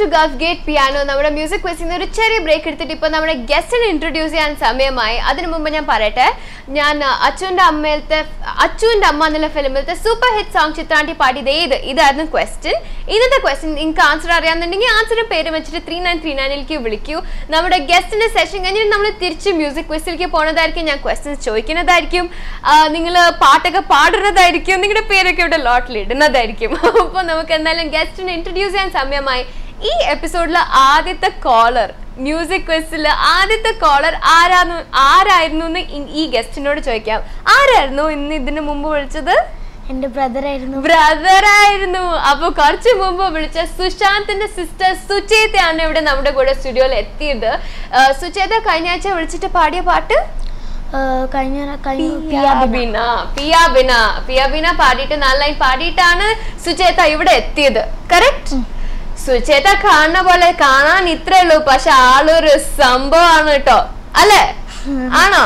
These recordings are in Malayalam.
ടു ഗൾഫ് ഗേറ്റ് പിയാനോ നമ്മുടെ മ്യൂസിക് ക്വസ്റ്റിൽ ഒരു ചെറിയ ബ്രേക്ക് എടുത്തിട്ട് ഇപ്പോൾ നമ്മുടെ ഗസ്റ്റിനെ ഇൻട്രൊഡ്യൂസ് ചെയ്യാൻ സമയമായി. അതിനു മുമ്പ് ഞാൻ പറയട്ടെ ഞാൻ അച്ചുവിന്റെ അമ്മയിലത്തെ അച്ചുവിന്റെ അമ്മ എന്നുള്ള ഫിലിമിലത്തെ സൂപ്പർ ഹിറ്റ് സോങ് ചിത്രാണ്ടി പാടിയത് ഏത്? ഇതായിരുന്നു ക്വസ്റ്റ്യൻ ഇന്നത്തെ ക്വസ്റ്റ്യൻ നിങ്ങൾക്ക് ആൻസർ അറിയാമെന്നുണ്ടെങ്കിൽ ആൻസറിന്റെ പേര് വെച്ചിട്ട് ത്രീ നയൻ ത്രീ നയനിലേക്ക് വിളിക്കൂ. നമ്മുടെ ഗസ്റ്റിന്റെ സെഷൻ കഴിഞ്ഞിട്ട് നമ്മൾ തിരിച്ച് മ്യൂസിക് ക്വസ്റ്റിലേക്ക് പോണതായിരിക്കും. ഞാൻ ക്വസ്റ്റ്യൻസ് ചോദിക്കുന്നതായിരിക്കും. നിങ്ങൾ പാട്ടൊക്കെ പാടുന്നതായിരിക്കും. നിങ്ങളുടെ പേരൊക്കെ ഇവിടെ ലോട്ടിൽ ഇടുന്നതായിരിക്കും. അപ്പോൾ നമുക്ക് എന്തായാലും ഗസ്റ്റിനെ ഇൻട്രൊഡ്യൂസ് ചെയ്യാൻ സമയമായി. ഈ എപ്പിസോഡിലെ ആദ്യത്തെ കോളർ മ്യൂസിക് ക്വസ്റ്റിൽ ആദ്യത്തെ കോളർ ആരാന്ന് ആരായിരുന്നു എന്ന് ഈ ഗസ്റ്റിനോട് ചോദിക്കാം. ആരായിരുന്നു ഇന്ന് ഇതിനു മുമ്പ് വിളിച്ചത്? എന്റെ ബ്രദറായിരുന്നു ബ്രദറായിരുന്നു അപ്പൊ കുറച്ചു മുമ്പ് വിളിച്ച സുശാന്തിന്റെ സിസ്റ്റർ സുചേതയാണ് ഇവിടെ നമ്മുടെ കൂടെ സ്റ്റുഡിയോയിൽ എത്തിയത്. സുചേത കഴിഞ്ഞ ആഴ്ച വിളിച്ചിട്ട് പാടിയ പാട്ട്? പാടിയിട്ട് നല്ല പാടിയിട്ടാണ് സുചേത ഇവിടെ എത്തിയത്. കറക്റ്റ് സുചേത കാണുന്ന പോലെ കാണാൻ ഇത്രേ ഉള്ളൂ. പക്ഷെ ആളൊരു സംഭവമാണ് കേട്ടോ. അല്ലേ? ആണോ?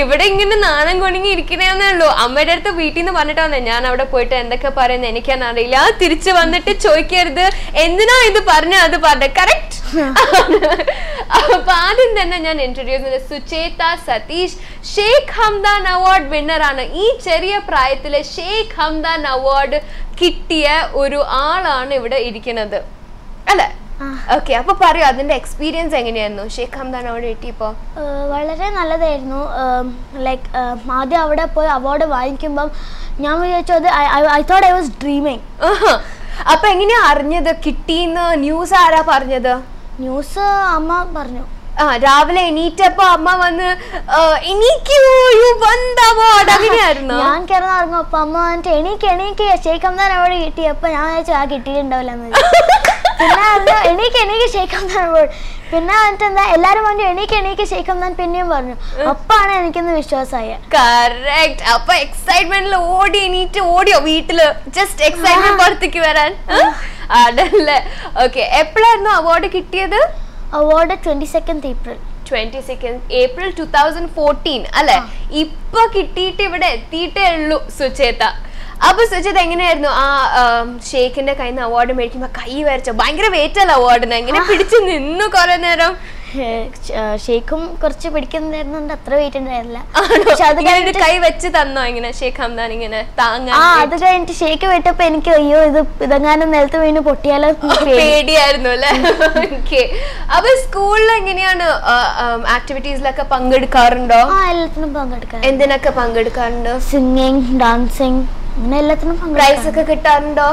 ഇവിടെ ഇങ്ങനെ നാണം കൊണങ്ങി ഇരിക്കണേന്നേ ഉള്ളൂ. അമ്മയുടെ അടുത്ത് വീട്ടിൽ നിന്ന് പറഞ്ഞിട്ട് ഞാൻ അവിടെ പോയിട്ട് എന്തൊക്കെ പറയുന്നത് എനിക്കാൻ അറിയില്ല. തിരിച്ചു വന്നിട്ട് ചോദിക്കരുത്. എന്തിനാ ഇത് പറഞ്ഞ? അത് പറഞ്ഞ. കറക്റ്റ് അപ്പൊ ആദ്യം തന്നെ ഞാൻ ഇൻട്രൊഡ്യൂസ് ചെയ്തത് Sucheta Satheesh. Sheikh Hamdan award winner ആണ്. ഈ ചെറിയ പ്രായത്തിൽ ഷേഖ് ഹംദാൻ അവാർഡ് കിട്ടിയ ഒരു ആളാണ് ഇവിടെ ഇരിക്കുന്നത്. അല്ലെ. ഓക്കെ അപ്പൊ പറയൂ അതിന്റെ എക്സ്പീരിയൻസ് എങ്ങനെയായിരുന്നു? ഷേഖ് അവാർഡ് കിട്ടിയപ്പോ വളരെ നല്ലതായിരുന്നു. ലൈക്ക് ആദ്യം അവിടെ പോയി അവാർഡ് വാങ്ങിക്കുമ്പം ഞാൻ വിചാരിച്ചത് I thought I was dreaming. അപ്പൊ എങ്ങനെയാ അറിഞ്ഞത്? കിട്ടിന്ന് ന്യൂസ് ആരാ പറഞ്ഞത്? ന്യൂസ് അമ്മ പറഞ്ഞു. ആ രാവിലെ എണീറ്റപ്പോ അമ്മ വന്ന് എണീക്കുന്നു ഞാൻ കിടന്ന് ഇറങ്ങും അപ്പൊ അമ്മ വന്നിട്ട് എണീക്ക് എണീക്ക്. ശേഖം ഹംദാൻ അവിടെ കിട്ടി അപ്പൊ ഞാൻ വിചാരിച്ചു ആ കിട്ടിയിട്ടുണ്ടാവില്ല. പിന്നെ പറഞ്ഞു, എണീക്ക് എണീക്ക് ശേഖം എന്നാണ് പിന്നെ വന്നിട്ട് എന്താ എല്ലാരും പറഞ്ഞു എണീക്ക് എണീക്ക് ശേഖം ഹംദാൻ പിന്നെയും പറഞ്ഞു. അപ്പാണ് എനിക്കൊന്ന് വിശ്വാസമായ കറക്റ്റ് അപ്പൊ എക്സൈറ്റ്മെന്റിൽ ഓടി എണീറ്റ് ഓടിയോ വീട്ടിൽ? ജസ്റ്റ് എക്സൈറ്റ്മെന്റ് പുറത്തേക്ക് വരാൻ? അതല്ലേ. ഓക്കെ എപ്പോഴായിരുന്നു അവാർഡ് കിട്ടിയത്? Award twenty second April twenty second April two thousand fourteen അല്ലെ ഇപ്പൊ കിട്ടിയിട്ട് ഇവിടെ എത്തിയിട്ടേ ഉള്ളൂ സുചേത. അപ്പൊ സുജിത് എങ്ങനെയായിരുന്നു? ആ ഷേഖിന്റെ കയ്യിൽ നിന്ന് അവാർഡ് മേടിക്കുമ്പോ കൈ വരച്ചോ ഭയങ്കര വെയിറ്റ് അല്ല അവാർഡിന് എങ്ങനെ പിടിച്ചു നിന്നു കുറെ നേരം? ഷേഖും കുറച്ച് പിടിക്കുന്നുണ്ടായിരുന്നുണ്ട് അത്ര വെയിറ്റ് ഉണ്ടായിരുന്നില്ല. പക്ഷെ അത് കഴിഞ്ഞിട്ട് കൈ വെച്ച് തന്നോ ഇങ്ങനെ ഷേഖ് ഹംദാൻ ഇങ്ങനെ താങ്ങാൻ ആ അത് കഴിഞ്ഞിട്ട് ഷേഖ് വിട്ടപ്പോ എനിക്ക് അയ്യോ ഇത് ഇതെങ്ങാനും നിലത്ത് വീണ് പൊട്ടിയാലോ പേടിയായിരുന്നു അല്ലേ? ഓക്കെ. അപ്പൊ സ്കൂളിൽ എങ്ങനെയാണ് ആക്ടിവിറ്റീസിലൊക്കെ പങ്കെടുക്കാറുണ്ടോ? ആ എല്ലാത്തിനും പങ്കെടുക്കാറുണ്ട്. എന്തിനൊക്കെ പങ്കെടുക്കാറുണ്ട്? സിംഗിങ് ഡാൻസിങ് അങ്ങനെ എല്ലാത്തിനും പ്രൈസ് ഒക്കെ കിട്ടാറുണ്ടോ?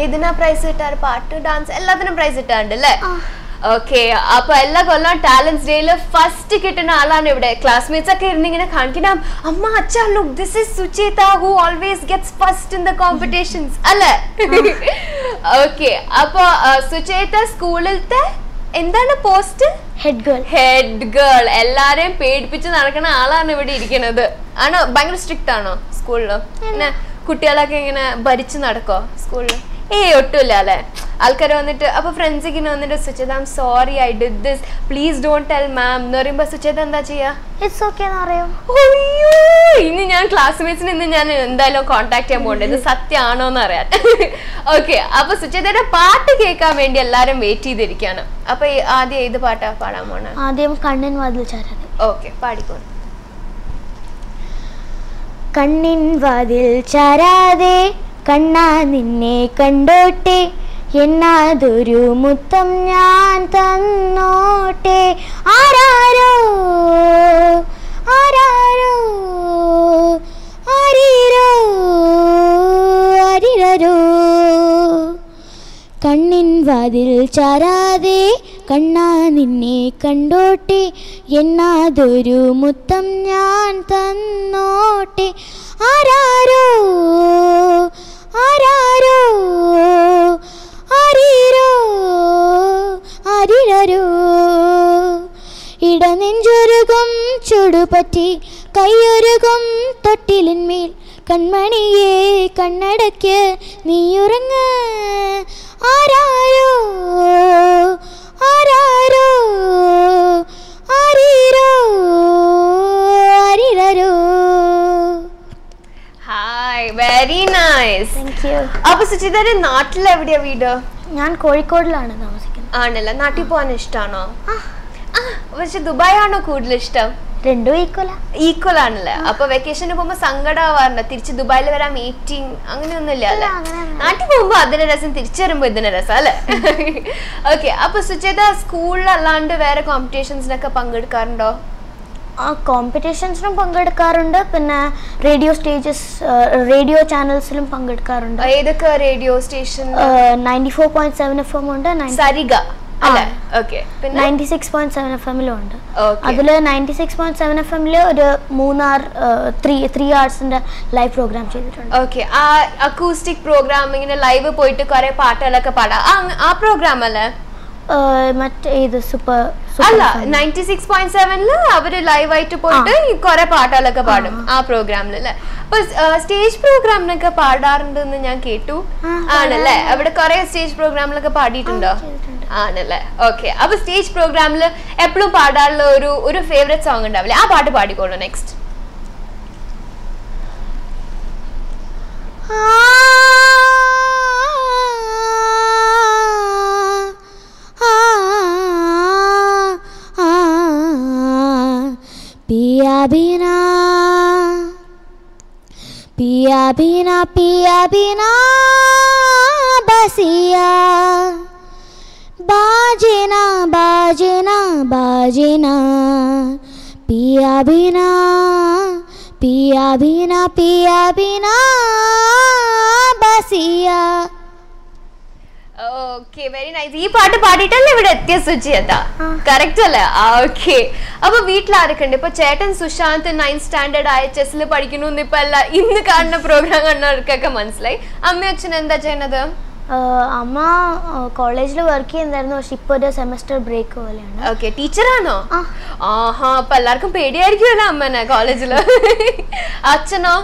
ഏതിനാ പ്രൈസ് കിട്ടാറ്? പാട്ട് ഡാൻസ് എല്ലാത്തിനും പ്രൈസ് കിട്ടാറുണ്ട് അല്ലേ? ആ. ഓക്കെ അപ്പൊ എല്ലാ കൊല്ലം ടാലൻസ് ഡേയിൽ ഫസ്റ്റ് കിട്ടുന്ന ആളാണ് ഇവിടെ ക്ലാസ്മേറ്റ്സ് ഒക്കെ ഇരുന്ന് ഇങ്ങനെ കാണിക്കണം. അമ്മ അച്ഛാ look this is Sucheta who always gets first in the competitions അല്ലേ? ഓക്കെ അപ്പൊ സുചേത സ്കൂളിലത്തെ എന്താണ് post head girl head girl എല്ലാരെയും പേടിപ്പിച്ച് നടക്കുന്ന ആളാണ് ഇവിടെ ഇരിക്കുന്നത് ആണോ? ഭയങ്കര സ്ട്രിക്റ്റ് ആണോ? സ്കൂളിൽ? പിന്നെ കുട്ടികളൊക്കെ ഇങ്ങനെ ഭരിച്ചു നടക്കോ സ്കൂളിൽ ഏ ഒട്ടുമില്ല അല്ലെ? ആൾക്കാർ വന്നിട്ട് അപ്പൊ ഫ്രണ്ട്സ് ഇങ്ങനെ വന്നിട്ട് Sucheta I'm sorry I did this please don't tell ma'am എന്ന് പറയുമ്പോ സുചേത എന്താ ചെയ്യാ? ഇറ്റ്സ് ഓക്കെ എന്ന് പറയും അയ്യോ ഇനി ഞാൻ ക്ലാസ്മേറ്റ്സിന് ഇന്ന് ഞാൻ എന്തായാലും കോൺടാക്ട് ചെയ്യാൻ പോകണ്ടേ. ഇത് സത്യമാണോ എന്ന് അറിയാൻ. ഓക്കെ അപ്പൊ സുചേതയുടെ പാട്ട് കേൾക്കാൻ വേണ്ടി എല്ലാരും വെയിറ്റ് ചെയ്തിരിക്കുകയാണ്. അപ്പൊ ആദ്യം ഏത് പാട്ടാ പാടാൻ പോണേ? ആദ്യം കണ്ണൻ വാതിൽ ചാരാ ഓക്കെ പാടിക്കോളൂ കണ്ണിൻ വാതിൽ ചാരാതെ കണ്ണാ നിന്നെ കണ്ടോട്ടെ. എന്നാതൊരു മുത്തം ഞാൻ തന്നോട്ടെ. ആരാരോ ആരാരോ ആരീരോ ആരിരരോ. കണ്ണിൻ വാതിൽ ചാരാതെ കണ്ണാ നിന്നെ കണ്ടോട്ടെ. എന്നാതൊരു മുത്തം ഞാൻ തന്നോട്ടെ. ആരാരോ ആരാരോ ആരീരോ ആരിരരോ. ഇടനെഞ്ചൊരുകും ചുടുപറ്റി കൈയൊരുകും തൊട്ടിലിന്മേൽ. കൺമണിയെ കണ്ണടയ്ക്ക് നീയുറങ്ങ അപ്പൊ സുചിതയുടെ നാട്ടിലെവിടെയാ വീട്? ഞാൻ കോഴിക്കോടിലാണ് താമസിക്കുന്നത്. ആണല്ലേ? നാട്ടിൽ പോകാൻ ഇഷ്ടമാണോ പക്ഷെ ദുബായ് ആണോ കൂടുതൽ ഇഷ്ടം? രണ്ടും ഈക്വലാ ഈക്വൽ ആണല്ലേ? അപ്പൊ വെക്കേഷന് പോകുമ്പോ സങ്കടമാവാറുണ്ട് തിരിച്ച് ദുബായിൽ വരാൻ മീറ്റിംഗ് അങ്ങനെയൊന്നും ഇല്ല അല്ലെ നാട്ടിൽ പോകുമ്പോ അതിന്റെ രസം തിരിച്ചു വരുമ്പോ ഇതിന്റെ രസം അല്ലെ? ഓക്കെ അപ്പൊ സുചേത സ്കൂളിലല്ലാണ്ട് വേറെ കോമ്പറ്റീഷൻസിനൊക്കെ പങ്കെടുക്കാറുണ്ടോ? ആ കോമ്പറ്റീഷൻസിനും പങ്കെടുക്കാറുണ്ട്. പിന്നെ റേഡിയോ സ്റ്റേജസ് റേഡിയോ ചാനൽസിലും പങ്കെടുക്കാറുണ്ട്. ഏതൊക്കെ radio station ninety four point seven F M ഉണ്ട്. പിന്നെ? Ninety six point seven F എമ്മിലും ഉണ്ട്. അതിൽ ninety six point seven F എമ്മിൽ ഒരു മൂന്നാർ ത്രീ ത്രീ അവേഴ്സിന്റെ ലൈവ് പ്രോഗ്രാം ചെയ്തിട്ടുണ്ട്. ഓക്കെ ആ അക്കൂസ്റ്റിക് പ്രോഗ്രാം ഇങ്ങനെ ലൈവ് പോയിട്ട് കുറെ പാട്ടുകളൊക്കെ പാടാം. ആ, പ്രോഗ്രാം അല്ലേ? മറ്റേ ഇത് സൂപ്പർ അല്ല നയന്റി സിക്സ് പോയിന്റ് സെവനിൽ അവർ ലൈവ് ആയിട്ട് പോയിട്ട് കുറെ പാട്ടുകളൊക്കെ പാടും ആ. പ്രോഗ്രാമിൽ അല്ലെ അപ്പൊ സ്റ്റേജ് പ്രോഗ്രാമിനൊക്കെ പാടാറുണ്ടെന്ന് ഞാൻ കേട്ടു. ആണല്ലേ? അവിടെ കുറെ സ്റ്റേജ് പ്രോഗ്രാമിലൊക്കെ പാടിയിട്ടുണ്ടോ? ആണല്ലേ? ഓക്കെ. അപ്പൊ സ്റ്റേജ് പ്രോഗ്രാമിൽ എപ്പോഴും പാടാനുള്ള ഒരു ഒരു ഫേവറേറ്റ് സോങ് ഉണ്ടാവില്ലേ? ആ പാട്ട് പാടിക്കോളൂ നെക്സ്റ്റ് पिया बिना, पिया बिना पिया बिना, बसिया। बाजना बाजना बाजना। पिया बिना पिया बिना पिया बिना, बसिया। ഓക്കെ വെരി നൈസ് ഈ പാട്ട് പാടിയിട്ടല്ലേ ഇവിടെ എത്തിയ സുജി എന്താ? കറക്റ്റ് അല്ലേ? ഓക്കെ അപ്പൊ വീട്ടിൽ ആരൊക്കെ ഉണ്ട് ഇപ്പൊ ചേട്ടൻ സുശാന്ത് നയൻത് സ്റ്റാൻഡേർഡ് ആയ ചെസ്സിൽ പഠിക്കുന്നു ഇപ്പൊ അല്ല ഇന്ന് കാണുന്ന പ്രോഗ്രാം കണ്ടവർക്കൊക്കെ മനസ്സിലായി. അമ്മ അച്ഛൻ എന്താ ചെയ്യണത് അമ്മ കോളേജിൽ വർക്ക് ചെയ്യുന്നതായിരുന്നു പക്ഷെ ഇപ്പൊ ഒരു സെമസ്റ്റർ ബ്രേക്ക് പോലെയാണ്. ഓക്കെ ടീച്ചറാണോ. ആഹാ അപ്പൊ എല്ലാവർക്കും പേടിയായിരിക്കുമല്ലോ അമ്മനെ കോളേജിൽ അച്ഛനോ?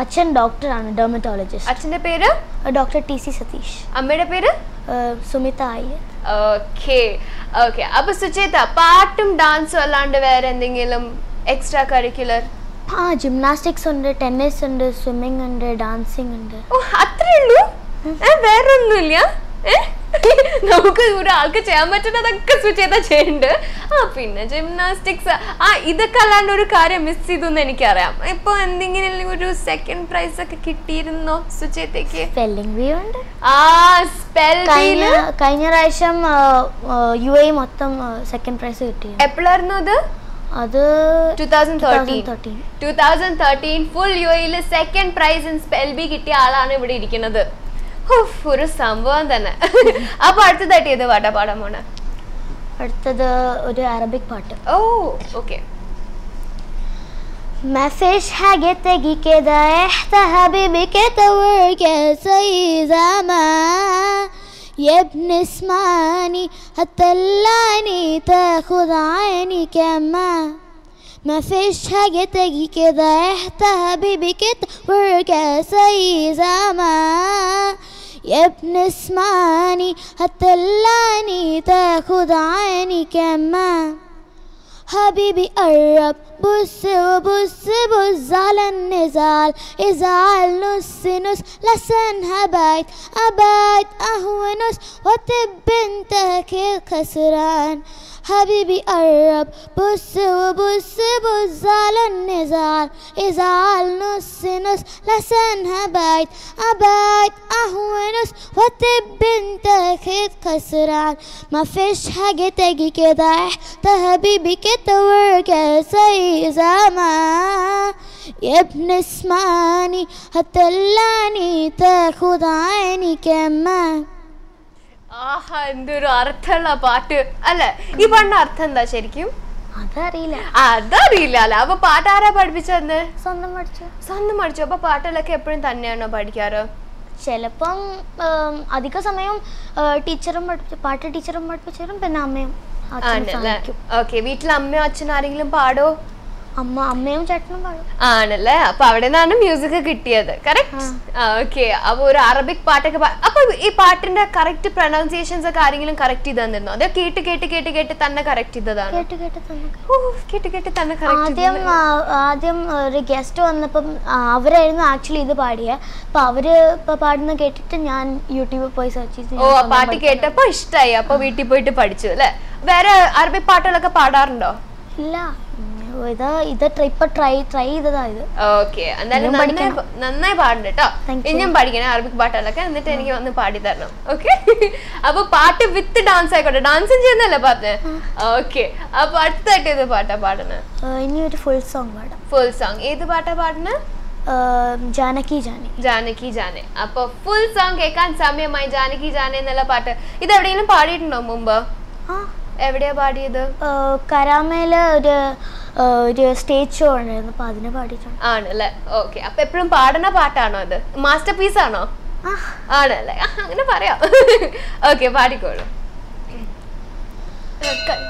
അച്ഛൻ ഡോക്ടറാണ് ഡെർമറ്റോളജിസ്റ്റ് അച്ഛന്റെ പേര്? ഡോക്ടർ ടി സി സതീഷ് അമ്മയുടെ പേര്? ആ, സുമിത അയ്യർ. ഓക്കെ ഓക്കെ അപ്പൊ സുചേത പാട്ടും ഡാൻസും അല്ലാണ്ട് വേറെ എന്തെങ്കിലും എക്സ്ട്രാ കരിക്കുലർ ആ ജിംനാസ്റ്റിക്സ് ഉണ്ട് ടെന്നീസ് ഉണ്ട് സ്വിമ്മിംഗ് ഉണ്ട് ഡാൻസിങ് ഉണ്ട്. ഓ അത്രേ ഉള്ളൂ? വേറൊന്നുമില്ല വേറെ ഒന്നുമില്ല ഏ? നമുക്ക് ഒരാൾക്ക് ചെയ്യാൻ പറ്റുന്നതൊക്കെ ചെയ്താൽ ചെയ്യുന്നുണ്ട് ആ പിന്നെ ജിംനാസ്റ്റിക്സ് ആ ഇതൊക്കെ അല്ലാണ്ട് ഒരു കാര്യം മിസ് ചെയ്തു എന്ന് എനിക്കറിയാം. ഇപ്പൊ എന്തെങ്കിലും ഒരു സെക്കൻഡ് പ്രൈസ് ഒക്കെ കിട്ടിയിരുന്നോ? സുചേതയ്ക്ക് സ്പെല്ലിംഗ് ബി ഉണ്ട്. ആ സ്പെൽ കഴിഞ്ഞ പ്രാവശ്യം യു എ മൊത്തം സെക്കൻഡ് പ്രൈസ് കിട്ടി എപ്പോഴായിരുന്നു അത്? അത് two thousand thirteen 2013. Thousand thirteen full U second prize in spell bee കിട്ടിയ ആളാണ് ഇവിടെ ഇരിക്കുന്നത്. ഉഫ്, ഒരു സംഭവം തന്നെ അപ്പൊ അടുത്തതായിട്ട് ഏത് പാട്ടാ പാടാൻ പോണ അടുത്തത് ഒരു അറബിക് പാട്ട് ഓ ഓക്കെ ما فيش حاجة تجي كده احت حبيبي كده يا زي زمان يا ابن اسمعني هتطلعني تاخد عيني كمان ما فيش حاجة تجي كده احت حبيبي كده وارجع زي زمان يا ابن اسمعني هتطلعني تاخد عيني كمان. حبيبي قرب بص وبص بص على النزال ازعل نص نص لسان هبعد ابعد اهو نص وتب انت أكيد خسران. حبيبي قرب. بص وبص بص على النزار إزعل نص نص لسانها بايت. أبايت أهو نص وطب انت خيط كسران مفيش حاجة تجي كده. احتها حبيبي كده ورجع زي زمان. يا ابن اسمعني هتدلعني تاخد عيني كمان. ആഹാ എന്തൊരു അർത്ഥമുള്ള പാട്ട്. അല്ലെ? ഈ പാട്ടിന്റെ അർത്ഥം എന്താ ശരിക്കും? അതറിയില്ല. അതറിയില്ല അല്ലെ? അപ്പൊ പാട്ട് ആരാ പഠിപ്പിച്ചെന്ന് സ്വന്തം പഠിച്ചു. സ്വന്തം പഠിച്ചു. അപ്പൊ പാട്ടുകളൊക്കെ എപ്പോഴും തന്നെയാണോ പഠിക്കാറ്? ചിലപ്പം അധിക സമയം ടീച്ചറും പാട്ട് ടീച്ചറും പഠിപ്പിച്ചു തരും പിന്നെ അമ്മയും ആണല്ലേ? ഓക്കെ വീട്ടിൽ അമ്മയോ അച്ഛനോ ആരെങ്കിലും പാടോ? അമ്മ അമ്മയും ചേട്ടനും പാടും ആണല്ലേ? അപ്പൊ അവിടെ നിന്നാണ് മ്യൂസിക് കിട്ടിയത് കറക്റ്റ് ഓക്കെ അപ്പൊ ഒരു അറബിക് പാട്ടൊക്കെ അപ്പൊ ഈ പാട്ടിന്റെ കറക്റ്റ് പ്രൊനൗൺസിയേഷൻസ് ഒക്കെ ആരെങ്കിലും കറക്റ്റ് ചെയ്ത് തന്നിരുന്നോ? അതോ കേട്ട് കേട്ട് കേട്ട് കേട്ട് തന്നെ കറക്റ്റ് ചെയ്തതാണ്? കേട്ട് കേട്ട് തന്നെ ആദ്യം ആദ്യം ഒരു ഗസ്റ്റ് വന്നപ്പം അവരായിരുന്നു ആക്ച്വലി ഇത് പാടിയ. അപ്പൊ അവർ ഇപ്പൊ പാടുന്ന കേട്ടിട്ട് ഞാൻ യൂട്യൂബിൽ പോയി സെർച്ച് ചെയ്ത് ഓ പാട്ട്. കേട്ടപ്പോ ഇഷ്ടായി. അപ്പൊ വീട്ടിൽ പോയിട്ട് പഠിച്ചു അല്ലെ? വേറെ അറബി പാട്ടുകളൊക്കെ പാടാറുണ്ടോ? ഇല്ല. ഇത് ഇത് ഇപ്പൊ ട്രൈ ട്രൈ ചെയ്തതാ ഇത്. ഓക്കെ എന്തായാലും നന്നായി പ- നന്നായി പാടുന്നുണ്ട് കേട്ടോ ഇനിയും പഠിക്കണം അറബിക് പാട്ടുകളൊക്കെ എന്നിട്ട് എനിക്ക് വന്ന് പാടി തരണം. ഓക്കെ അപ്പൊ പാട്ട് വിത്ത് ഡാൻസ് ആയിക്കോട്ടെ. ഡാൻസും ചെയ്യുന്നല്ലേ പറഞ്ഞേ ഓക്കെ അപ്പൊ അടുത്തായിട്ട് ഏത് പാട്ടാ പാടണേ? ഇനി ഒരു ഫുൾ സോങ് പാടാം. ഫുൾ സോങ് ഏത് പാട്ടാ പാടണേ? ജാനകി ജാനെ. ജാനകി ജാനെ. അപ്പൊ ഫുൾ സോങ് കേൾക്കാൻ സമയമായി. ജാനകി ജാനെ എന്നുള്ള പാട്ട്. ഇത് എവിടെയെങ്കിലും പാടിയിട്ടുണ്ടോ മുമ്പ്? എവിടെയാ പാടിയത്? കരാമേല ഒരു ഒരു സ്റ്റേജ് ഷോ ഉണ്ടായിരുന്നു അപ്പൊ അതിന് പാടിയിട്ടുണ്ട്. ആണല്ലേ? ഓക്കെ അപ്പൊ എപ്പോഴും പാടുന്ന പാട്ടാണോ അത് മാസ്റ്റർ പീസ് ആണോ? ആണല്ലേ? അങ്ങനെ പറയാം. ഓക്കെ പാടിക്കോളൂ. ക-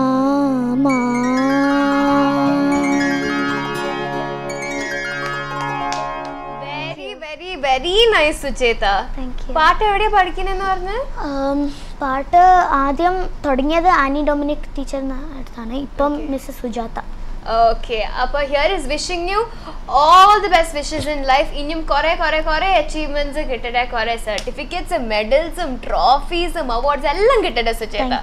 राम വെരി നൈസ് സുചേത. പാട്ട് എവിടെയാ പഠിക്കണെന്ന് പറഞ്ഞ്? പാട്ട് ആദ്യം തുടങ്ങിയത് ആനി ഡൊമിനിക് ടീച്ചറിന് അടുത്താണ്. ഇപ്പം മിസ് സുജാത. ഓക്കെ അപ്പൊ here is wishing you all the best wishes in life ഇനിയും കുറെ കുറെ കുറെ അച്ചീവ്മെന്റ്സ് കിട്ടട്ടെ കുറെ സർട്ടിഫിക്കറ്റ്സ് മെഡൽസും ട്രോഫീസും അവാർഡ്സ് എല്ലാം കിട്ടട്ടെ Sucheta.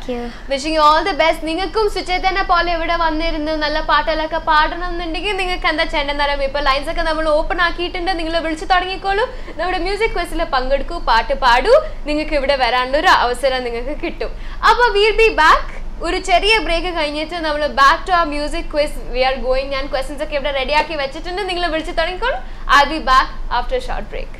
Wishing you all the best നിങ്ങൾക്കും സുചേതനെ പോലെ ഇവിടെ വന്നിരുന്ന് നല്ല പാട്ടുകളൊക്കെ പാടണം എന്നുണ്ടെങ്കിൽ നിങ്ങൾക്ക് എന്താ ചെയ്യേണ്ടതെന്ന് ഇപ്പൊ ലൈൻസ് ഒക്കെ നമ്മൾ ഓപ്പൺ ആക്കിയിട്ടുണ്ട്. നിങ്ങൾ വിളിച്ചു തുടങ്ങിക്കോളൂ. നമ്മുടെ മ്യൂസിക് ക്വസ്റ്റിൽ പങ്കെടുക്കൂ പാട്ട് പാടൂ. നിങ്ങൾക്ക് ഇവിടെ വരാനുള്ള ഒരു അവസരം നിങ്ങൾക്ക് കിട്ടും. അപ്പൊ വീൽ ബി ബാക്ക് ഒരു ചെറിയ ബ്രേക്ക് കഴിഞ്ഞിട്ട് നമ്മൾ ബാക്ക് ടു ആ music quiz we are going ഞാൻ ക്വസ്റ്റൻസ് ഒക്കെ ഇവിടെ റെഡിയാക്കി വെച്ചിട്ടുണ്ട്. നിങ്ങൾ വിളിച്ച് തുടങ്ങിക്കോളൂ. I be back after short break